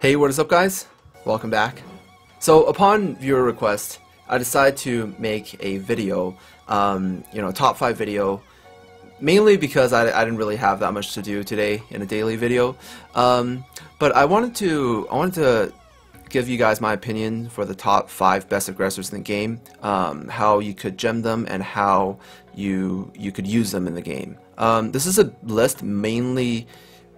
Hey, what is up guys? Welcome back. So upon viewer request, I decided to make a video, um, you know, top 5 video, mainly because I, I, didn't really have that much to do today in a daily video. Um, but I wanted to, I wanted to give you guys my opinion for the top 5 best aggressors in the game, um, how you could gem them and how you, you could use them in the game. Um, this is a list mainly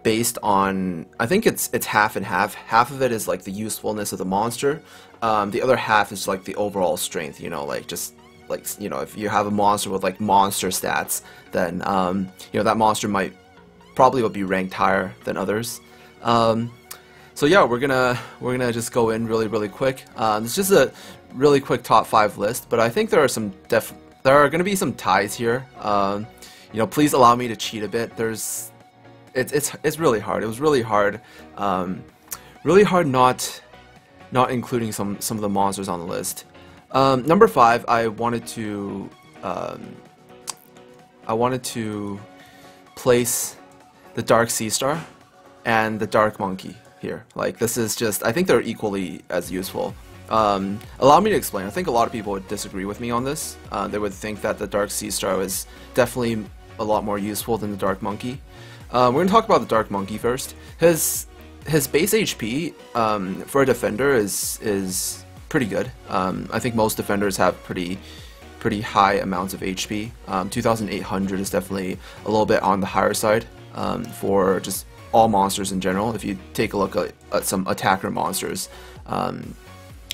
based on I think it's it's half and half. Half of it is like the usefulness of the monster. Um, the other half is like the overall strength. You know, like just like you know if you have a monster with like monster stats, then um, you know that monster might probably would be ranked higher than others. Um, so yeah, we're gonna we're gonna just go in really really quick. Um, it's just a really quick top five list, but I think there are some def there are gonna be some ties here. Um, you know, please allow me to cheat a bit. There's it's it's it's really hard. It was really hard, um, really hard not not including some some of the monsters on the list. Um, number five, I wanted to um, I wanted to place the Dark Sea Star and the Dark Monkey here. Like this is just I think they're equally as useful. Um, allow me to explain. I think a lot of people would disagree with me on this. Uh, they would think that the Dark Sea Star is definitely a lot more useful than the Dark Monkey. Uh, we're gonna talk about the Dark Monkey first. His his base HP um, for a defender is is pretty good. Um, I think most defenders have pretty pretty high amounts of HP. Um, 2,800 is definitely a little bit on the higher side um, for just all monsters in general. If you take a look at, at some attacker monsters, um,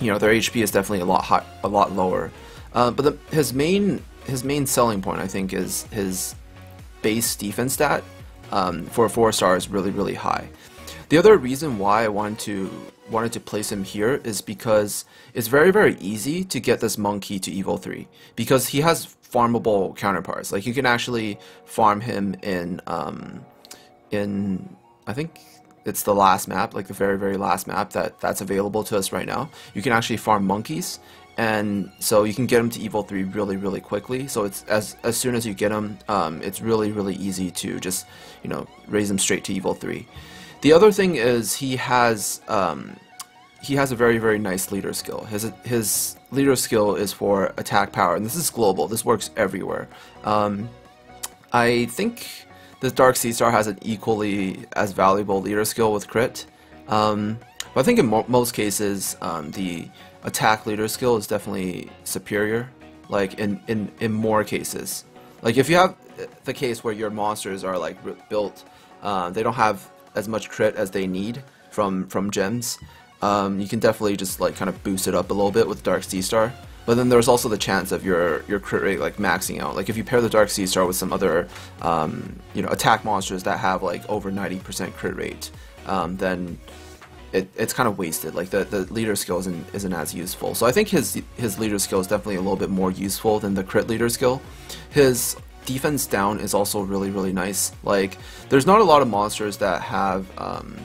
you know their HP is definitely a lot high, a lot lower. Uh, but the, his main his main selling point, I think, is his base defense stat um, for a four star is really really high. The other reason why I wanted to wanted to place him here is because it's very very easy to get this monkey to Evo 3 because he has farmable counterparts. Like you can actually farm him in um, in I think it's the last map, like the very very last map that that's available to us right now. You can actually farm monkeys and so you can get them to Evo 3 really really quickly. So it's as as soon as you get them um, it's really really easy to just you know raise them straight to Evo 3 the other thing is he has um, he has a very very nice leader skill. His his leader skill is for attack power and this is global. This works everywhere. Um, I think this Dark Sea Star has an equally as valuable leader skill with crit. Um, but I think in mo most cases um, the attack leader skill is definitely superior. Like in in in more cases, like if you have the case where your monsters are like built, uh, they don't have as much crit as they need from from gems. Um, you can definitely just like kind of boost it up a little bit with Dark Sea Star. But then there's also the chance of your your crit rate like maxing out. Like if you pair the Dark Sea Star with some other um, you know attack monsters that have like over 90% crit rate, um, then it, it's kind of wasted. Like the, the leader skill isn't, isn't as useful. So I think his his leader skill is definitely a little bit more useful than the crit leader skill. His defense down is also really really nice. Like there's not a lot of monsters that have um,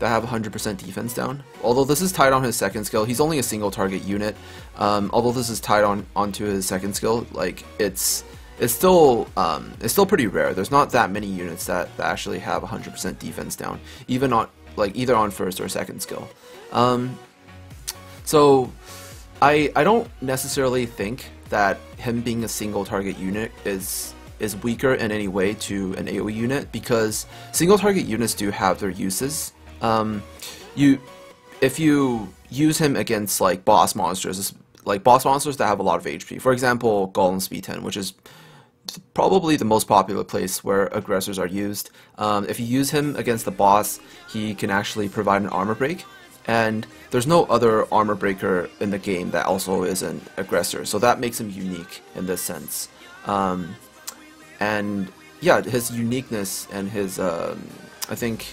that have 100% defense down. Although this is tied on his second skill, he's only a single target unit. Um, although this is tied on onto his second skill, like it's it's still um, it's still pretty rare. There's not that many units that, that actually have 100% defense down, even on like either on first or second skill. Um, so I I don't necessarily think that him being a single target unit is is weaker in any way to an AoE unit because single target units do have their uses. Um, you if you use him against like boss monsters, like boss monsters that have a lot of HP. For example, Golem B10, which is probably the most popular place where aggressors are used. Um, if you use him against the boss, he can actually provide an armor break, and there's no other armor breaker in the game that also is an aggressor, so that makes him unique in this sense. Um, and yeah, his uniqueness and his, um, I think,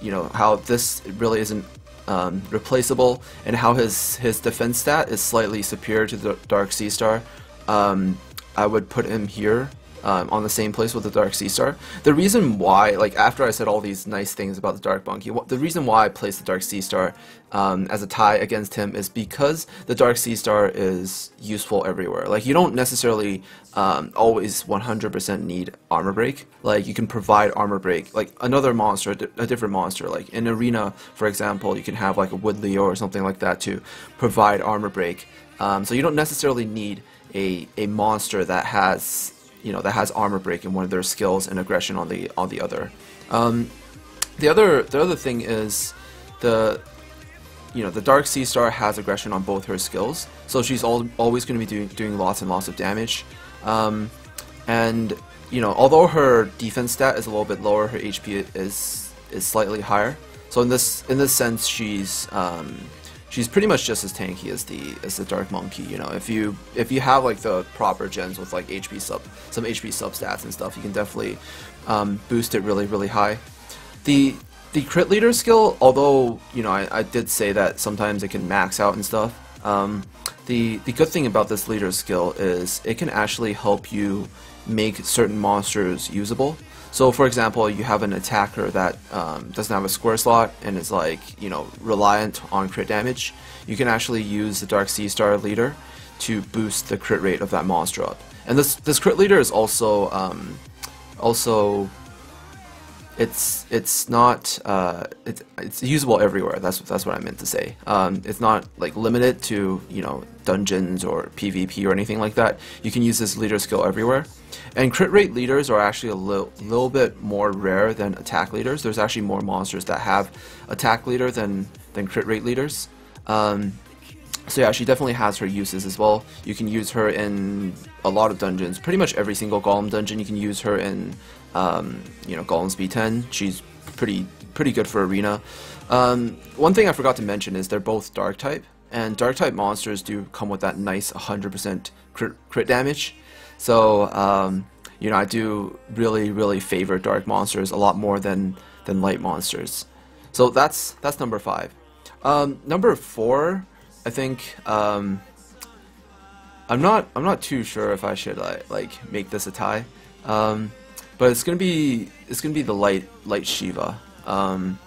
you know, how this really isn't um, replaceable, and how his his defense stat is slightly superior to the Dark Sea Star. Um, I would put him here um, on the same place with the Dark Sea Star. The reason why, like after I said all these nice things about the Dark Monkey, the reason why I placed the Dark Sea Star um, as a tie against him is because the Dark Sea Star is useful everywhere. Like you don't necessarily um, always 100% need armor break. Like you can provide armor break, like another monster, a different monster. Like in arena, for example, you can have like a Woodleo or something like that to provide armor break. Um, so you don't necessarily need a, a monster that has you know that has armor break in one of their skills and aggression on the on the other. Um, the other the other thing is the you know the Dark Sea Star has aggression on both her skills, so she's al always going to be doing doing lots and lots of damage. Um, and you know although her defense stat is a little bit lower, her HP is is slightly higher. So in this in this sense, she's um, she's pretty much just as tanky as the as the Dark Monkey. You know, if you if you have like the proper gems with like HP sub some HP sub stats and stuff, you can definitely um, boost it really really high. The the crit leader skill, although you know I, I did say that sometimes it can max out and stuff. Um, the the good thing about this leader skill is it can actually help you make certain monsters usable. So for example, you have an attacker that um, doesn't have a square slot and is like, you know, reliant on crit damage. You can actually use the Dark Sea Star leader to boost the crit rate of that monster up. And this this crit leader is also um, also it's it's not uh, it's it's usable everywhere. That's that's what I meant to say. Um, it's not like limited to you know dungeons or PvP or anything like that. You can use this leader skill everywhere. And crit rate leaders are actually a little, little bit more rare than attack leaders. There's actually more monsters that have attack leader than, than crit rate leaders. Um, so yeah, she definitely has her uses as well. You can use her in a lot of dungeons. Pretty much every single Golem dungeon you can use her in, um, you know, Golem's B10. She's pretty pretty good for arena. Um, one thing I forgot to mention is they're both dark type, and dark type monsters do come with that nice 100% crit, crit damage. So, um, you know, I do really, really favor dark monsters a lot more than than light monsters. So that's that's number five. Um, number four, I think um, I'm not I'm not too sure if I should like, like make this a tie, um, but it's gonna be it's gonna be the light light Shiva. Um,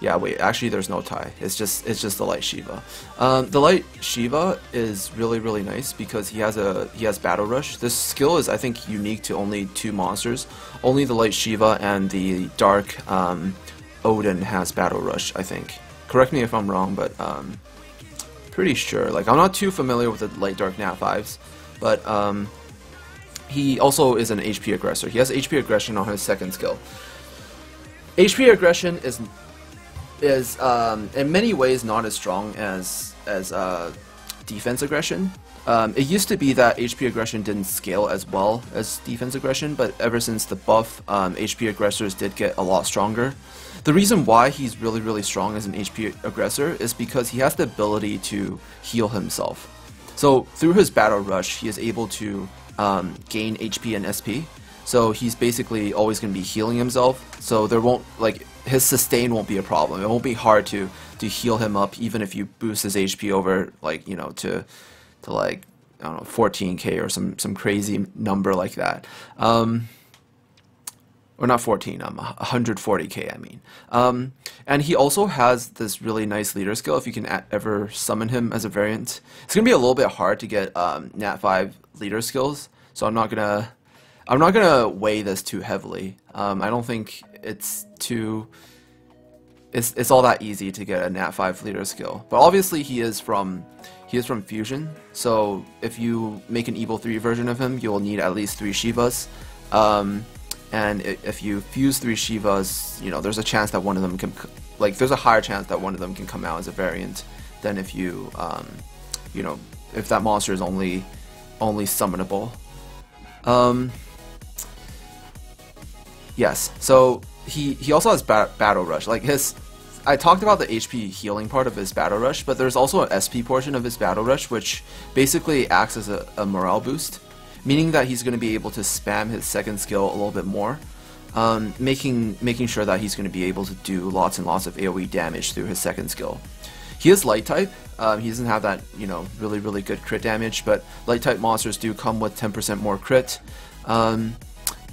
yeah, wait, actually there's no tie. It's just it's just the light Shiva. Um, the light Shiva is really really nice because he has a he has battle rush. This skill is I think unique to only two monsters. Only the light Shiva and the dark um, Odin has battle rush. I think. Correct me if I'm wrong, but um, pretty sure. Like I'm not too familiar with the light dark Nat fives, but um, he also is an HP aggressor. He has HP aggression on his second skill. HP aggression is is um, in many ways not as strong as as uh, defense aggression. Um, it used to be that HP aggression didn't scale as well as defense aggression, but ever since the buff, um, HP aggressors did get a lot stronger. The reason why he's really really strong as an HP aggressor is because he has the ability to heal himself. So through his battle rush, he is able to um, gain HP and SP. So he's basically always going to be healing himself. So there won't like his sustain won't be a problem. It won't be hard to to heal him up even if you boost his HP over like you know to to like I don't know 14k or some some crazy number like that. Um, or not 14, um, 140k, I mean. Um, and he also has this really nice leader skill if you can ever summon him as a variant. It's going to be a little bit hard to get um, Nat 5 leader skills, so I'm not going to I'm not going to weigh this too heavily. Um, I don't think it's too it's it's all that easy to get a Nat 5 leader skill. But obviously he is from he is from Fusion, so if you make an Evo 3 version of him, you'll need at least 3 Shivas. Um, and if you fuse 3 Shivas, you know, there's a chance that one of them can like there's a higher chance that one of them can come out as a variant than if you um, you know, if that monster is only only summonable. Um, yes, so he he also has ba battle rush. Like his, I talked about the HP healing part of his battle rush, but there's also an SP portion of his battle rush, which basically acts as a, a morale boost, meaning that he's going to be able to spam his second skill a little bit more, um, making making sure that he's going to be able to do lots and lots of AOE damage through his second skill. He is light type. Um, he doesn't have that, you know, really really good crit damage, but light type monsters do come with 10% more crit. Um,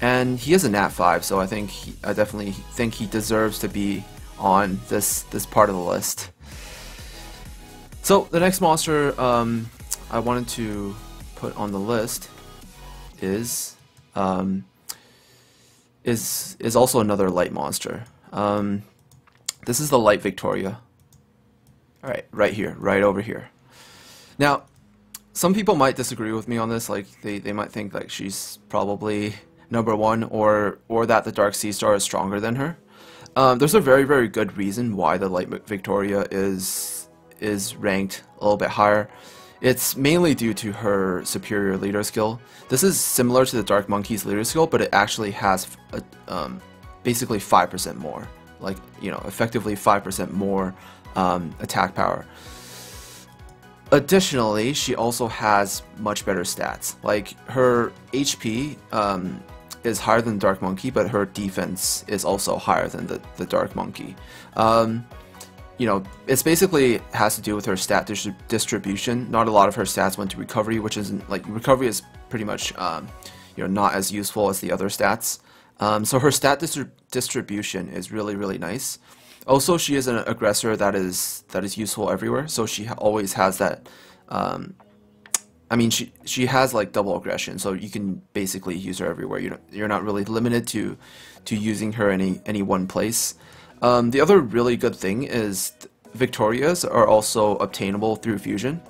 and he is a Nat 5, so I think he, I definitely think he deserves to be on this this part of the list. So the next monster um, I wanted to put on the list is um, is is also another light monster. Um, this is the light Victoria. All right, right here, right over here. Now, some people might disagree with me on this. Like they, they might think like she's probably number one, or or that the Dark Sea Star is stronger than her. Um, there's a very very good reason why the Light Victoria is is ranked a little bit higher. It's mainly due to her superior leader skill. This is similar to the Dark Monkey's leader skill, but it actually has a, um, basically 5% more. Like, you know, effectively 5% more um, attack power. Additionally, she also has much better stats. Like, her HP um, is higher than Dark Monkey, but her defense is also higher than the, the Dark Monkey. Um, you know, it's basically has to do with her stat dis distribution. Not a lot of her stats went to recovery, which isn't like recovery is pretty much um, you know not as useful as the other stats. Um, so her stat distri distribution is really really nice. Also, she is an aggressor that is that is useful everywhere. So she always has that. Um, I mean, she she has like double aggression, so you can basically use her everywhere. You you're not really limited to to using her any any one place. Um, the other really good thing is Victorias are also obtainable through fusion.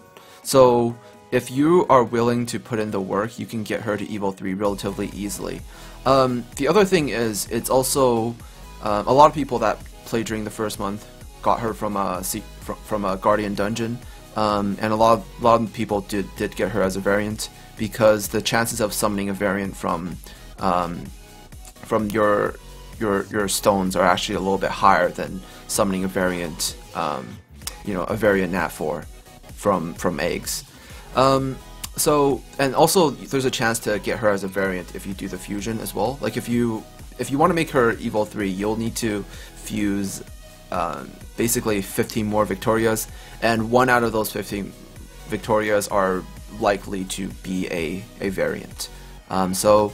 So if you are willing to put in the work, you can get her to Evo 3 relatively easily. Um, the other thing is, it's also uh, a lot of people that played during the first month got her from a from a Guardian dungeon, um, and a lot of, lot of people did did get her as a variant because the chances of summoning a variant from um, from your your your stones are actually a little bit higher than summoning a variant, um, you know, a variant Nat 4 from from eggs. Um, so and also there's a chance to get her as a variant if you do the fusion as well. Like if you if you want to make her Evo 3, you'll need to fuse um, basically 15 more Victorias, and one out of those 15 Victorias are likely to be a, a variant. Um, so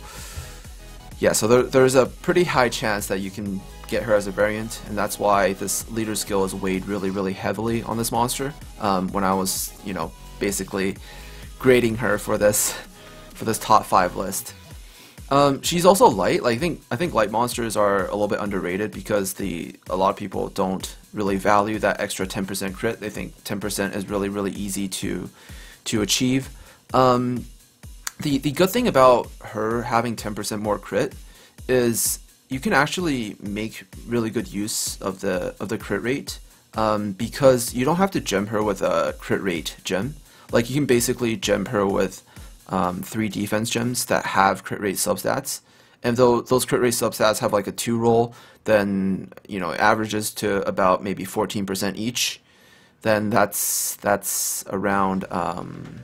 yeah, so there, there's a pretty high chance that you can get her as a variant, and that's why this leader skill is weighed really, really heavily on this monster. Um, when I was, you know, basically grading her for this for this top five list. Um, she's also light. Like I think I think light monsters are a little bit underrated because the a lot of people don't really value that extra 10% crit. They think 10% is really really easy to to achieve. Um, the the good thing about her having 10% more crit is you can actually make really good use of the of the crit rate um, because you don't have to gem her with a crit rate gem. Like you can basically gem her with um, three defense gems that have crit rate substats, and though those crit rate substats have like a two roll, then you know it averages to about maybe 14% each. Then that's that's around um,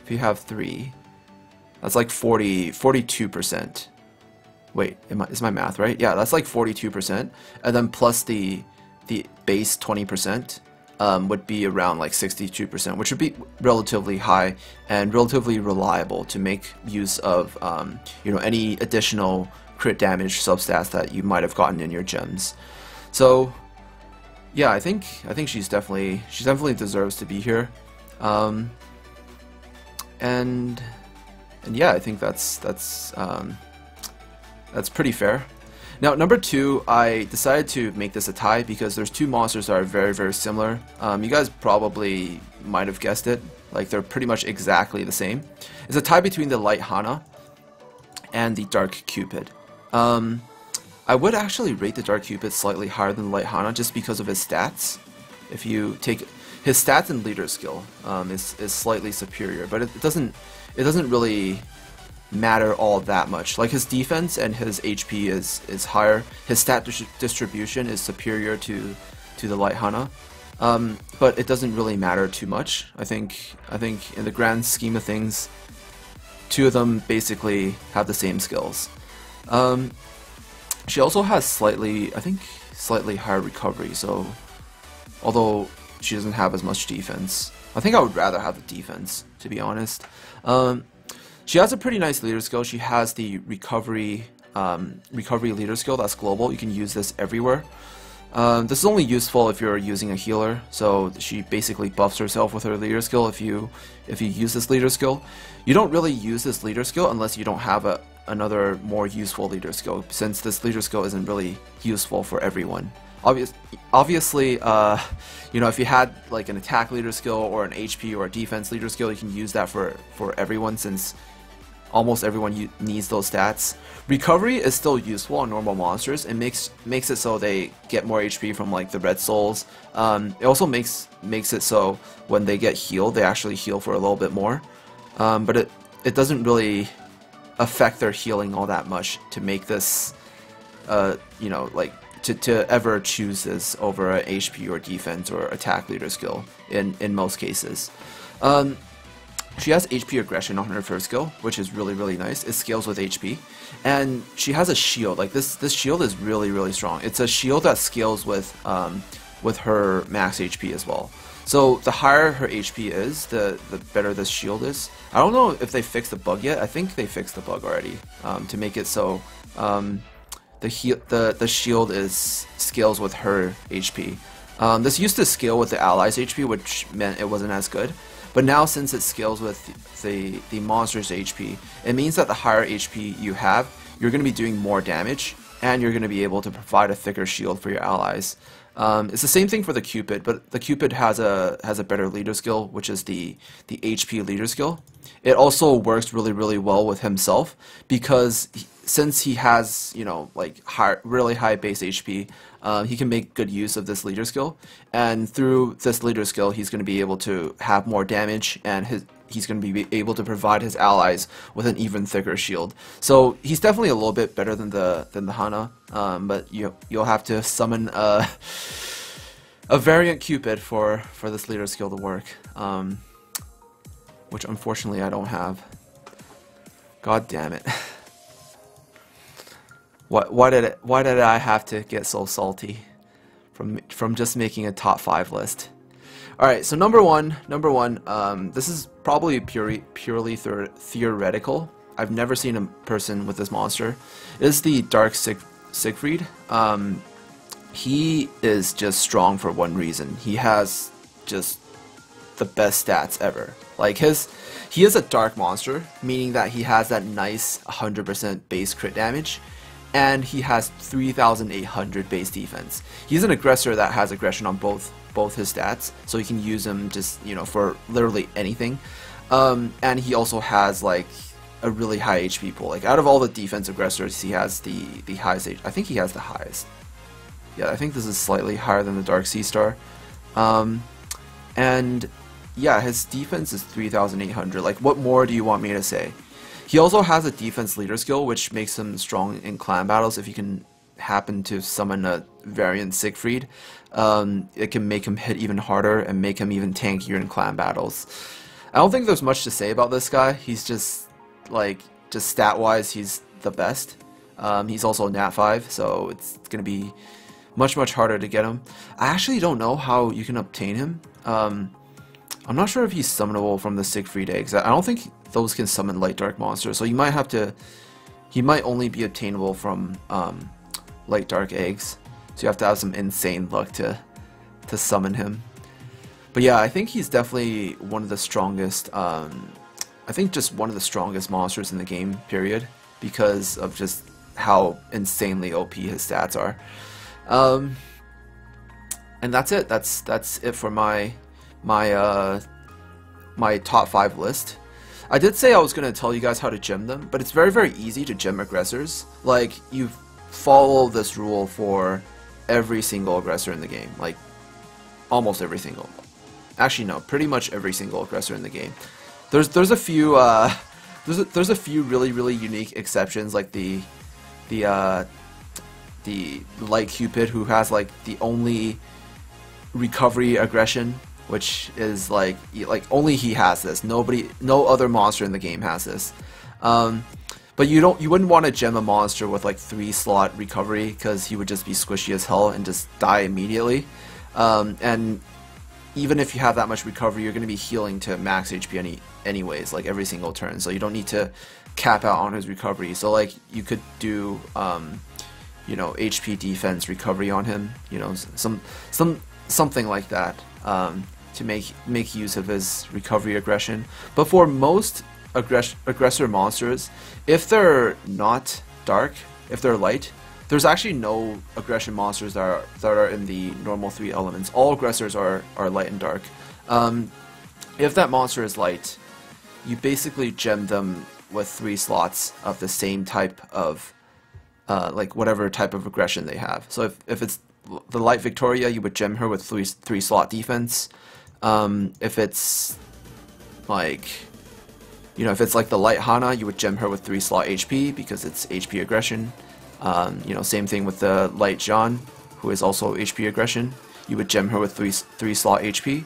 if you have three that's like 40, 42%. Wait, I, is my math right? Yeah, that's like 42%. And then plus the the base 20% um, would be around like 62%, which would be relatively high and relatively reliable to make use of um, you know any additional crit damage substats that you might have gotten in your gems. So yeah, I think I think she's definitely she definitely deserves to be here. Um, and and yeah, I think that's that's um, that's pretty fair. Now, number two, I decided to make this a tie because there's two monsters that are very, very similar. Um, you guys probably might have guessed it. Like, they're pretty much exactly the same. It's a tie between the Light Hana and the Dark Cupid. Um, I would actually rate the Dark Cupid slightly higher than the Light Hana just because of his stats. If you take his stats and leader skill um, is, is slightly superior, but it, it doesn't it doesn't really matter all that much. Like his defense and his HP is is higher. His stat dis distribution is superior to to the Light Hana. Um, but it doesn't really matter too much. I think I think in the grand scheme of things, two of them basically have the same skills. Um, she also has slightly, I think, slightly higher recovery. So, although she doesn't have as much defense, I think I would rather have the defense, to be honest. Um, she has a pretty nice leader skill. She has the recovery um, recovery leader skill that's global. You can use this everywhere. Um, this is only useful if you're using a healer, so she basically buffs herself with her leader skill if you if you use this leader skill. You don't really use this leader skill unless you don't have a another more useful leader skill, since this leader skill isn't really useful for everyone. Obvious, obviously, uh, you know, if you had like an attack leader skill or an HP or a defense leader skill, you can use that for for everyone since almost everyone needs those stats. Recovery is still useful on normal monsters. It makes makes it so they get more HP from like the red souls. Um, it also makes makes it so when they get healed, they actually heal for a little bit more. Um, but it it doesn't really affect their healing all that much to make this, uh, you know, like to, to ever choose this over a HP or defense or attack leader skill in in most cases. Um, she has HP aggression on her first skill, which is really really nice. It scales with HP, and she has a shield. Like this, this shield is really really strong. It's a shield that scales with um, with her max HP as well. So the higher her HP is, the the better this shield is. I don't know if they fixed the bug yet. I think they fixed the bug already um, to make it so um, the he the the shield is scales with her HP. Um, this used to scale with the allies' HP, which meant it wasn't as good. But now since it scales with the, the monster's HP, it means that the higher HP you have, you're going to be doing more damage, and you're going to be able to provide a thicker shield for your allies. Um, it's the same thing for the Cupid, but the Cupid has a has a better leader skill, which is the the HP leader skill. It also works really really well with himself because he, since he has you know like high, really high base HP, uh, he can make good use of this leader skill, and through this leader skill, he's going to be able to have more damage, and his he's going to be able to provide his allies with an even thicker shield. So he's definitely a little bit better than the than the Hana, um, but you you'll have to summon a a variant Cupid for for this leader skill to work, um, which unfortunately I don't have. God damn it. Why did it, why did I have to get so salty from from just making a top five list? All right, so number one, number one, um, this is probably purely purely theoretical. I've never seen a person with this monster. It is the Dark Sig Siegfried. Um, he is just strong for one reason. He has just the best stats ever. Like his, he is a dark monster, meaning that he has that nice 100% base crit damage, and he has 3,800 base defense. He's an aggressor that has aggression on both both his stats, so you can use him just you know for literally anything. Um, and he also has like a really high HP pool. Like out of all the defense aggressors, he has the the highest. I think he has the highest. Yeah, I think this is slightly higher than the Dark Sea Star. Um, and yeah, his defense is 3,800. Like, what more do you want me to say? He also has a defense leader skill, which makes him strong in clan battles. If you can happen to summon a variant Siegfried, um, it can make him hit even harder and make him even tankier in clan battles. I don't think there's much to say about this guy. He's just, like, just stat-wise, he's the best. Um, he's also nat 5, so it's going to be much, much harder to get him. I actually don't know how you can obtain him. Um, I'm not sure if he's summonable from the Siegfried eggs. I don't think those can summon light dark monsters, so you might have to. He might only be obtainable from um, light dark eggs, so you have to have some insane luck to to summon him. But yeah, I think he's definitely one of the strongest. Um, I think just one of the strongest monsters in the game. Period, because of just how insanely OP his stats are. Um, and that's it. That's that's it for my my uh, my top five list. I did say I was going to tell you guys how to gem them, but it's very, very easy to gem aggressors. Like, you follow this rule for every single aggressor in the game. Like, almost every single. Actually, no, pretty much every single aggressor in the game. There's there's a few uh, there's a, there's a few really really unique exceptions like the the uh, the light cupid who has like the only recovery aggression which is like like only he has this. Nobody, no other monster in the game has this. Um, but you don't, you wouldn't want to gem a monster with like three slot recovery because he would just be squishy as hell and just die immediately. Um, and even if you have that much recovery, you're going to be healing to max HP any anyways, like every single turn. So you don't need to cap out on his recovery. So like you could do, um, you know, HP defense recovery on him. You know, some some something like that um, to make make use of his recovery aggression. But for most aggress aggressor monsters, if they're not dark, if they're light, there's actually no aggression monsters that are, that are in the normal three elements. All aggressors are, are light and dark. Um, if that monster is light, you basically gem them with three slots of the same type of, uh, like whatever type of aggression they have. So if, if it's the light Victoria, you would gem her with three, three slot defense. Um, if it's like, you know, if it's like the light Hana, you would gem her with three slot HP because it's HP aggression. Um, you know, same thing with the light Jean, who is also HP aggression. You would gem her with three three slot HP.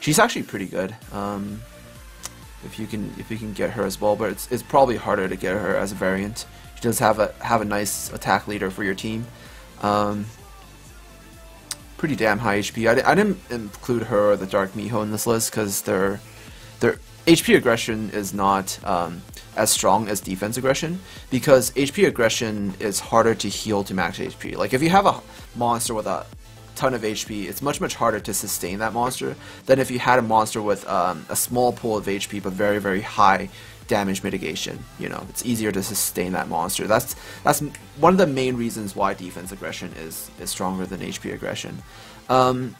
She's actually pretty good. Um, if you can if you can get her as well, but it's, it's probably harder to get her as a variant. She does have a have a nice attack leader for your team. Um, pretty damn high HP. I, I didn't include her or the Dark Miho in this list because their their HP aggression is not um, as strong as defense aggression because HP aggression is harder to heal to max HP. Like if you have a monster with a ton of HP, it's much much harder to sustain that monster than if you had a monster with um, a small pool of HP but very very high damage mitigation. You know, it's easier to sustain that monster. That's that's one of the main reasons why defense aggression is is stronger than HP aggression. Um,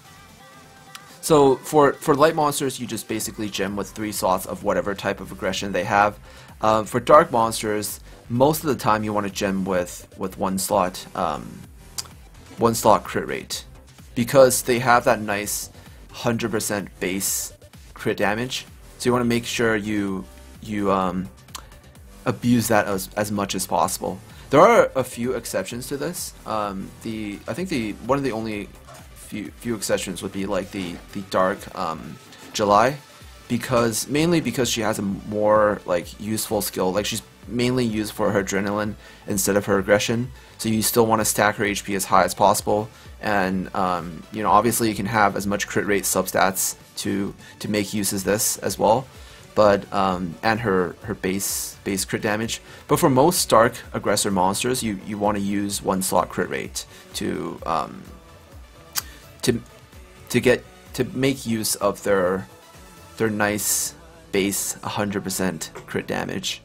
so for for light monsters, you just basically gem with three slots of whatever type of aggression they have. Um, for dark monsters, most of the time you want to gem with with one slot, um, one slot crit rate, because they have that nice 100% base crit damage. So you want to make sure you you um, abuse that as, as much as possible. There are a few exceptions to this. Um, the I think the one of the only few few exceptions would be like the the dark um, July because mainly because she has a more like useful skill. Like she's mainly used for her adrenaline instead of her aggression. So you still want to stack her HP as high as possible, and um, you know obviously you can have as much crit rate substats to to make use of this as well, but um, and her her base base crit damage. But for most Stark aggressor monsters, you you want to use one slot crit rate to um, to to get to make use of their their nice base 100% crit damage.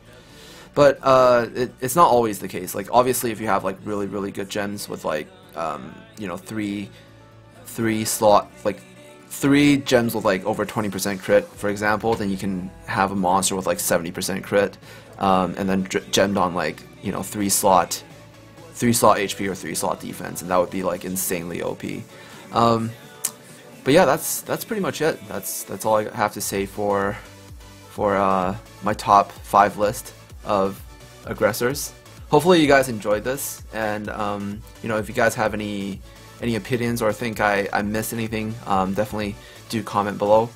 But uh, it, it's not always the case. Like obviously, if you have like really really good gems with like um, you know three three slot like three gems with like over 20% crit, for example, then you can have a monster with like 70% crit, um, and then gemmed on like you know three slot three slot HP or three slot defense, and that would be like insanely OP. Um, but yeah, that's that's pretty much it. That's that's all I have to say for for uh, my top five list of aggressors. Hopefully, you guys enjoyed this, and um, you know if you guys have any any opinions or think I, I missed anything, um, definitely do comment below.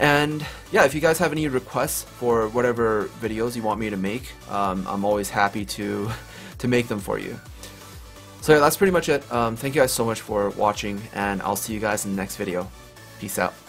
And yeah, if you guys have any requests for whatever videos you want me to make, um, I'm always happy to to make them for you. So yeah, that's pretty much it. Um, thank you guys so much for watching, and I'll see you guys in the next video. Peace out.